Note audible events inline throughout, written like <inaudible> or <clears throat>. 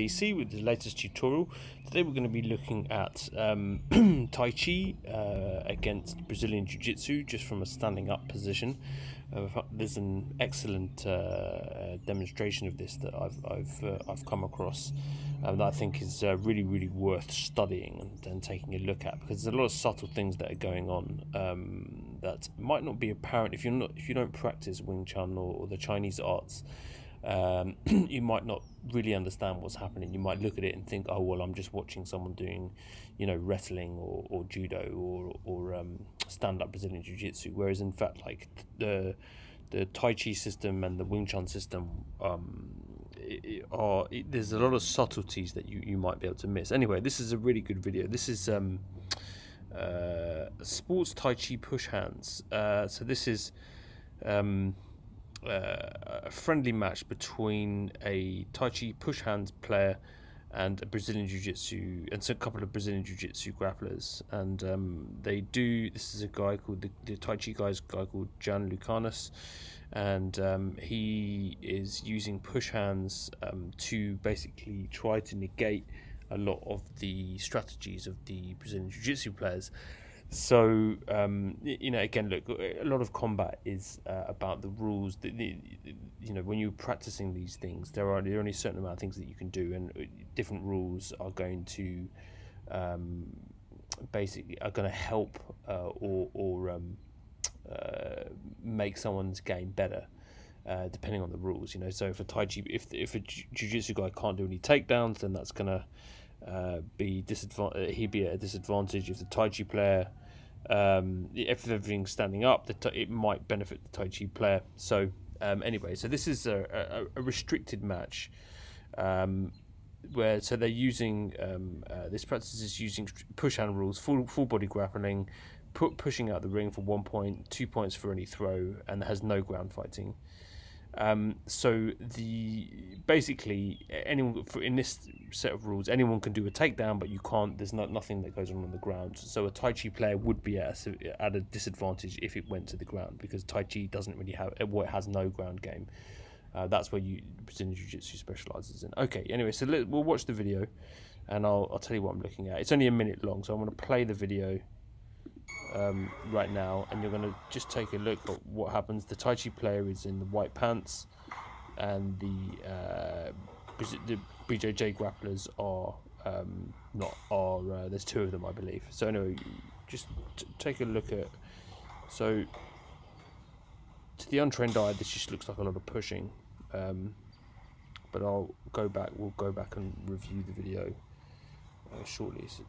BC with the latest tutorial. Today we're going to be looking at um, <clears throat> Tai Chi uh, against Brazilian Jiu Jitsu just from a standing up position. Uh, there's an excellent uh, uh, demonstration of this that I've I've uh, I've come across um, that I think is uh, really really worth studying and, and, taking a look at because there's a lot of subtle things that are going on um, that might not be apparent if you're not if you don't practice Wing Chun or, or the Chinese arts um, <clears throat> you might not really understand what's happening. You might look at it and think, oh well, I'm just watching someone doing, you know, wrestling or, or judo or or um, stand up Brazilian jiu jitsu. Whereas in fact, like the the Tai Chi system and the Wing Chun system um, are it, there's a lot of subtleties that you, you might be able to miss. Anyway, this is a really good video. This is um, uh, sports Tai Chi push hands. Uh, so this is um, uh, a friendly match between a Tai Chi push hands player and a Brazilian Jiu Jitsu, and so a couple of Brazilian Jiu Jitsu grapplers. And um, they do, this is a guy called, the, the Tai Chi guy's guy called Jan Lucanus, and um, he is using push hands um, to basically try to negate a lot of the strategies of the Brazilian Jiu Jitsu players. So um, you know, again, look, a lot of combat is uh, about the rules. That, you know, when you're practicing these things, there are there are only a certain amount of things that you can do, and uh, different rules are going to um, basically are going to help uh, or or um, uh, make someone's game better. Uh, depending on the rules, you know. So if a Tai Chi, if if a jiu-jitsu guy can't do any takedowns, then that's gonna uh, be disadvantage. He'd be at a disadvantage if the Tai Chi player um, if everything's standing up, it might benefit the Tai Chi player. So um, anyway, so this is a, a, a restricted match. Um, where so they're using um, uh, this practice is using push hand rules, full full body grappling, put pushing out the ring for one point, two points for any throw, and has no ground fighting. Um, so the basically anyone in this set of rules, anyone can do a takedown, but you can't. There's not nothing that goes on on the ground. So a Tai Chi player would be at a, at a disadvantage if it went to the ground because Tai Chi doesn't really have well, it has no ground game. Uh, that's where you Brazilian Jiu Jitsu specializes in. Okay, anyway, so let, we'll watch the video, and I'll I'll tell you what I'm looking at. It's only a minute long, so I'm going to play the video um, right now, and you're going to just take a look at what happens. The Tai Chi player is in the white pants, and the uh, the BJJ grapplers are um, not are. Uh, there's two of them, I believe. So anyway, just take a look at. So to the untrained eye, this just looks like a lot of pushing. Um, but I'll go back. We'll go back and review the video uh, shortly. So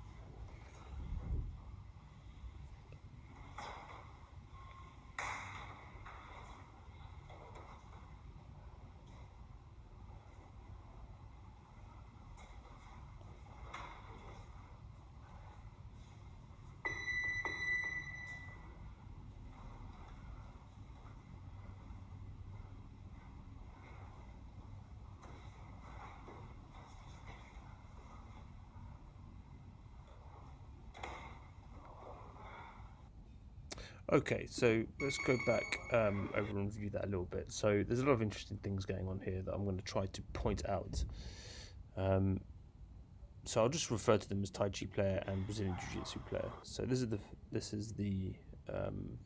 Okay, so let's go back um, over and review that a little bit. So there's a lot of interesting things going on here that I'm going to try to point out. Um, so I'll just refer to them as Tai Chi player and Brazilian Jiu Jitsu player. So this is the this is the um,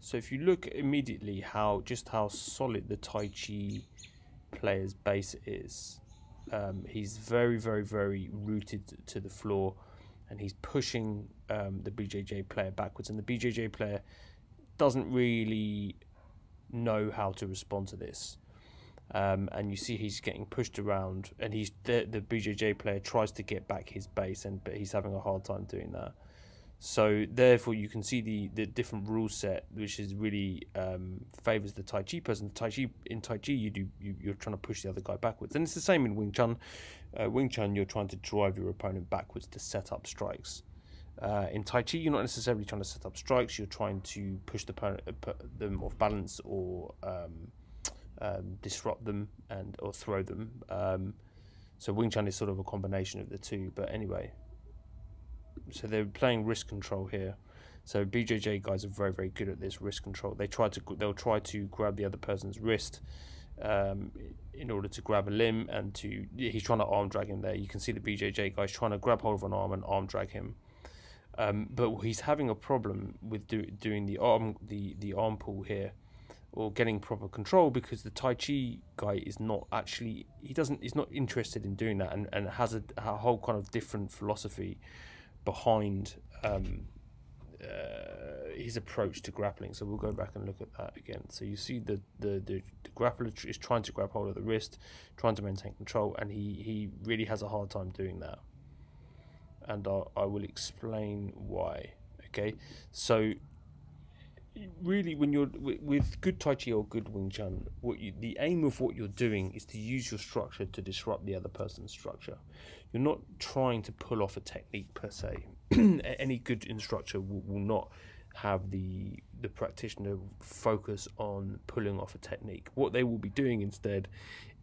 so if you look immediately how just how solid the Tai Chi player's base is, um, he's very very very rooted to the floor and he's pushing um, the BJJ player backwards, and the BJJ player doesn't really know how to respond to this. Um, and you see he's getting pushed around, and he's the, the BJJ player tries to get back his base, and but he's having a hard time doing that. So therefore, you can see the, the different rule set, which is really um, favors the Tai Chi person. The Tai Chi in Tai Chi, you do you, you're trying to push the other guy backwards, and it's the same in Wing Chun. Uh, Wing Chun, you're trying to drive your opponent backwards to set up strikes. Uh, in Tai Chi, you're not necessarily trying to set up strikes. You're trying to push the opponent, uh, them off balance or um, um, disrupt them and or throw them. Um, so Wing Chun is sort of a combination of the two. But anyway, so they're playing wrist control here. So BJJ guys are very very good at this wrist control. They try to they'll try to grab the other person's wrist um, in order to grab a limb and to he's trying to arm drag him there. You can see the BJJ guys trying to grab hold of an arm and arm drag him. Um, but he's having a problem with do, doing the arm the, the arm pull here or getting proper control because the Tai Chi guy is not actually he doesn't he's not interested in doing that and, and has a, a whole kind of different philosophy behind um, uh, his approach to grappling. So we'll go back and look at that again. So you see the, the, the, the grappler is trying to grab hold of the wrist, trying to maintain control, and he, he really has a hard time doing that. And I, I will explain why. Okay, so really when you're with good tai chi or good wing chun what you, the aim of what you're doing is to use your structure to disrupt the other person's structure you're not trying to pull off a technique per se <clears throat> any good instructor will, will not have the the practitioner focus on pulling off a technique. What they will be doing instead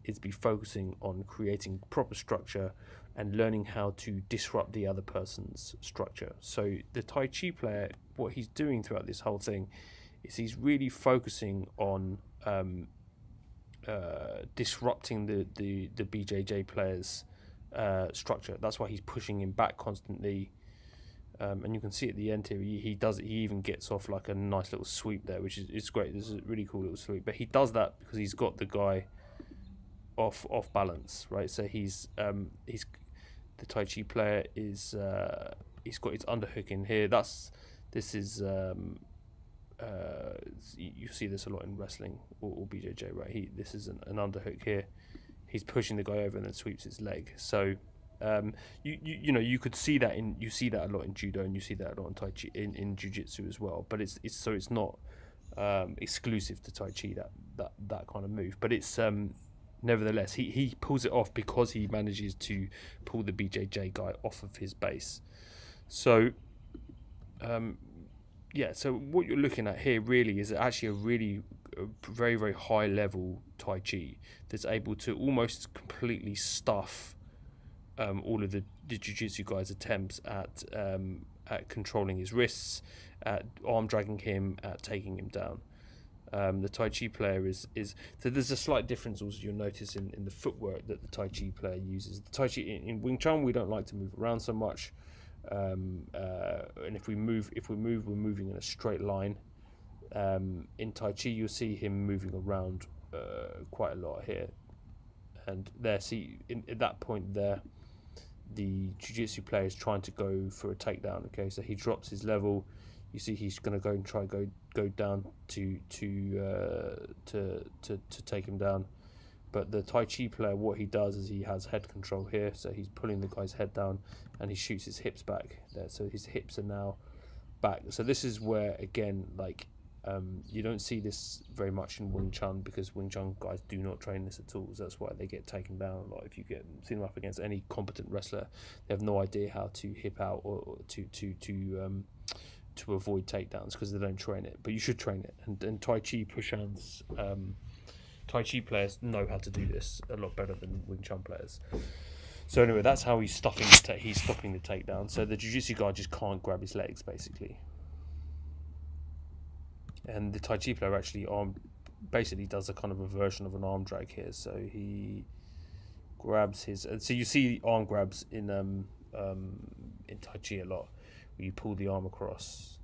is be focusing on creating proper structure and learning how to disrupt the other person's structure. So the Tai Chi player, what he's doing throughout this whole thing is he's really focusing on um, uh, disrupting the, the, the BJJ player's uh, structure. That's why he's pushing him back constantly um, and you can see at the end here, he, he does he even gets off like a nice little sweep there, which is it's great. This is a really cool little sweep. But he does that because he's got the guy off off balance, right? So he's um, he's the Tai Chi player is uh, he's got his underhook in here. That's this is um, uh, you see this a lot in wrestling or, or BJJ, right? He this is an, an underhook here. He's pushing the guy over and then sweeps his leg. So um, you, you you know you could see that in you see that a lot in judo and you see that a lot in tai chi in, in jiu-jitsu as well but it's it's so it's not um, exclusive to tai chi that that that kind of move but it's um, nevertheless he, he pulls it off because he manages to pull the BJJ guy off of his base. So um, yeah so what you're looking at here really is actually a really a very very high level tai chi that's able to almost completely stuff um, all of the, the jiu-jitsu guys' attempts at um, at controlling his wrists, at arm dragging him, at taking him down. Um, the Tai Chi player is is so there's a slight difference also you'll notice in, in the footwork that the Tai Chi player uses. The Tai Chi in, in Wing Chun we don't like to move around so much, um, uh, and if we move if we move we're moving in a straight line. Um, in Tai Chi you'll see him moving around uh, quite a lot here, and there see in, at that point there the jiu-jitsu player is trying to go for a takedown okay? So he drops his level. You see he's going to go and try go go down to to uh, to to to take him down. But the tai chi player what he does is he has head control here. So he's pulling the guy's head down and he shoots his hips back there. So his hips are now back. So this is where again like um, you don't see this very much in Wing Chun because Wing Chun guys do not train this at all. So that's why they get taken down a lot. If you get see them up against any competent wrestler, they have no idea how to hip out or, to to to um, to avoid takedowns because they don't train it. But you should train it. And, and Tai Chi Push Hands, um, Tai Chi players know how to do this a lot better than Wing Chun players. So anyway, that's how he's stopping the ta- he's stopping the takedown. So the jiu-jitsu guy just can't grab his legs basically and the Tai Chi player actually arm basically does a kind of a version of an arm drag here. So he grabs his, so you see arm grabs in um, um, in Tai Chi a lot, where you pull the arm across.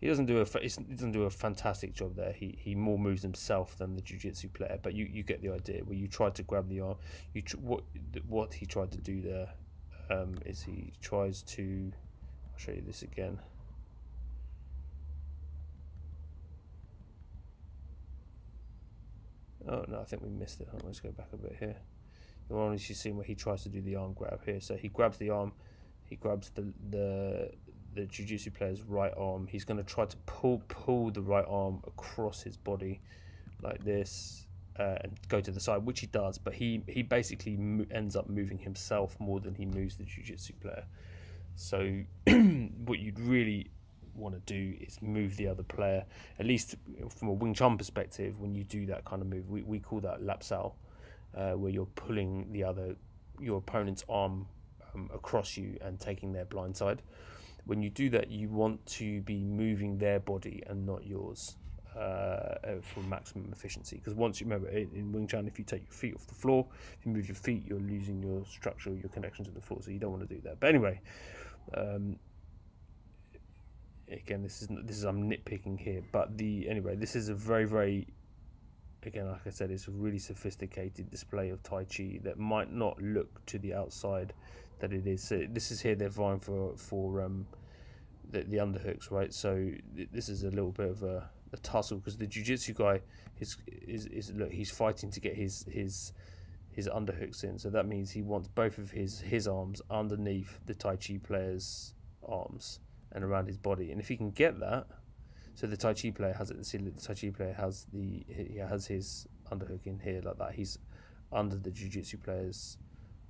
He doesn't do a he doesn't do a fantastic job there. He he more moves himself than the jiu-jitsu player, but you, you get the idea. Where you try to grab the arm, you tr- what what he tried to do there um, is he tries to. I'll show you this again. Oh no, I think we missed it. let's go back a bit here. You'll only see where he tries to do the arm grab here. So he grabs the arm, he grabs the the the jiu-jitsu player's right arm. He's going to try to pull pull the right arm across his body like this uh, and go to the side, which he does. But he he basically ends up moving himself more than he moves the jiu-jitsu player. So <clears throat> what you'd really want to do is move the other player. At least from a Wing Chun perspective, when you do that kind of move, we, we call that lap sao, uh, where you're pulling the other your opponent's arm um, across you and taking their blind side. When you do that, you want to be moving their body and not yours. uh, uh, for maximum efficiency. Because once you remember in, in Wing Chun, if you take your feet off the floor, if you move your feet, you're losing your structure, your connection to the floor. So you don't want to do that. But anyway, um, again, this is this is I'm nitpicking here, but the anyway, this is a very very again, like I said, it's a really sophisticated display of Tai Chi that might not look to the outside that it is. So this is here they're vying for for um, the the underhooks, right? So th- this is a little bit of a, a tussle because the jiu-jitsu guy is is is look he's fighting to get his his his underhooks in. So that means he wants both of his his arms underneath the Tai Chi player's arms and around his body. And if he can get that, so the Tai Chi player has it. See, the Tai Chi player has the he has his underhook in here like that. He's under the Jiu-Jitsu player's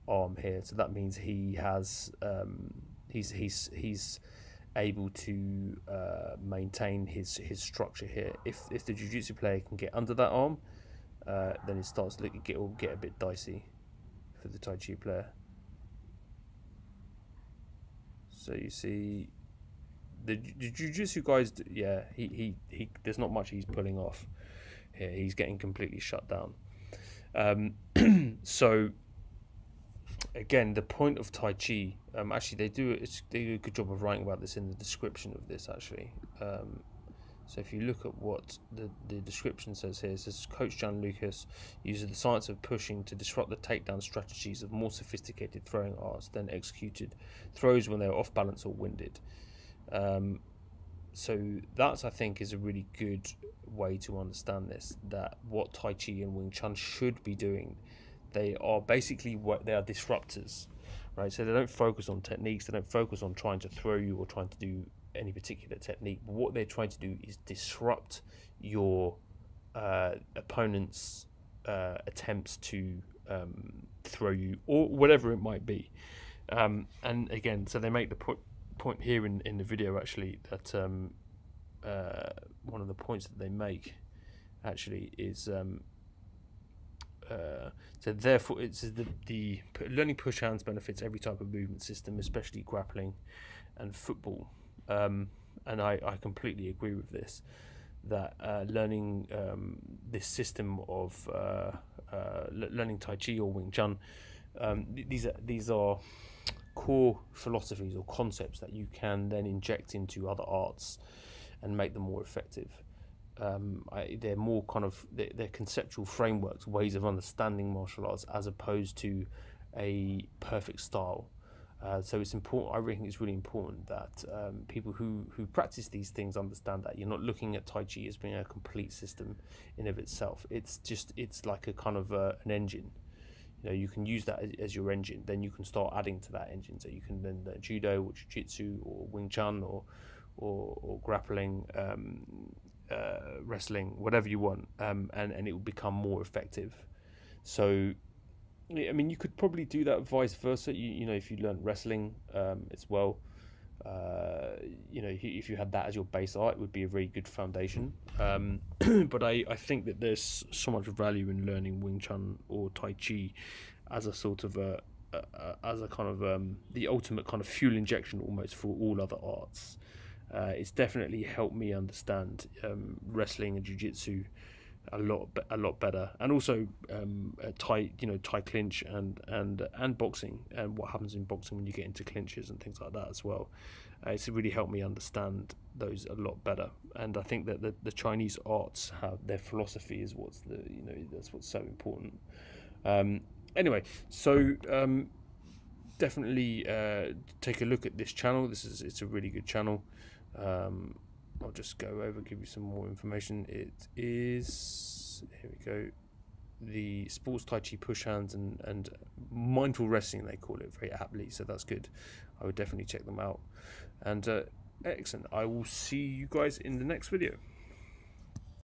arm here. So that means he has um, he's he's he's able to uh, maintain his his structure here. If if the Jiu-Jitsu player can get under that arm, uh, then it starts to get get a bit dicey for the Tai Chi player. So you see the, the jiu-jitsu guys yeah he, he he there's not much he's pulling off here. He's getting completely shut down. Um, <clears throat> so again the point of tai chi um, actually they do they do a good job of writing about this in the description of this actually. Um, so if you look at what the, the description says here, it says Coach John Lucas uses the science of pushing to disrupt the takedown strategies of more sophisticated throwing arts than executed throws when they are off balance or winded. Um, so that's I think is a really good way to understand this. That what Tai Chi and Wing Chun should be doing, they are basically what they are disruptors, right? So they don't focus on techniques. They don't focus on trying to throw you or trying to do any particular technique. But what they're trying to do is disrupt your uh, opponent's uh, attempts to um, throw you or whatever it might be. Um, and again, so they make the point point here in, in the video actually that um, uh, one of the points that they make actually is um, uh, so therefore it's the, the learning push hands benefits every type of movement system especially grappling and football. Um, and I, I completely agree with this that uh, learning um, this system of uh, uh, learning Tai Chi or Wing Chun um, these are these are core philosophies or concepts that you can then inject into other arts and make them more effective. Um, I, they're more kind of they're, they're, conceptual frameworks, ways of understanding martial arts, as opposed to a perfect style. Uh, so it's important. I think it's really important that um, people who, who practice these things understand that you're not looking at Tai Chi as being a complete system in of itself. It's just it's like a kind of uh, an engine you know you can use that as, as, your engine then you can start adding to that engine. So you can then judo or jiu-jitsu or wing chun or or, or grappling um, uh, wrestling whatever you want um, and and it will become more effective. So I mean you could probably do that vice versa. You, you know if you learn wrestling um, as well uh, you know, if you had that as your base art, it would be a very good foundation. Um, <clears throat> but I, I think that there's so much value in learning Wing Chun or Tai Chi as a sort of a, a, as a kind of um, the ultimate kind of fuel injection almost for all other arts. Uh, it's definitely helped me understand um, wrestling and jiu-jitsu a lot a lot better. And also um, Thai you know Thai clinch and and and boxing and what happens in boxing when you get into clinches and things like that as well. Uh, it's really helped me understand those a lot better. And I think that the, the Chinese arts have their philosophy is what's the you know that's what's so important. Um, anyway so um, definitely uh, take a look at this channel. This is it's a really good channel. Um, I'll just go over, give you some more information. It is, here we go, the sports Tai Chi push hands and, and mindful wrestling, they call it very aptly, so that's good. I would definitely check them out. And uh, excellent. I will see you guys in the next video.